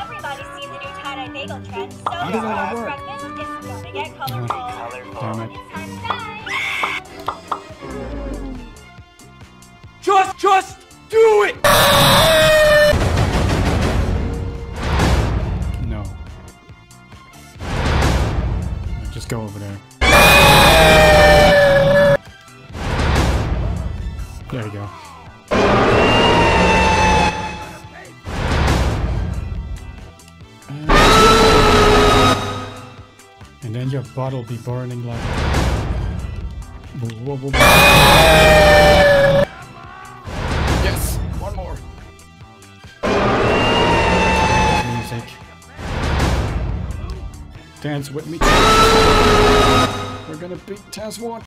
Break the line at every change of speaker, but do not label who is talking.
Everybody's seen the new tie-dye bagel trend, so
How does that
our
work?
breakfast is gonna get colorful.
Damn it.
It's time to dye.
Just, just do it!
No. No, Just go over there. There you go. And then your butt will be burning like. Yes, one more. Music. Dance with me. We're gonna beat Taz one.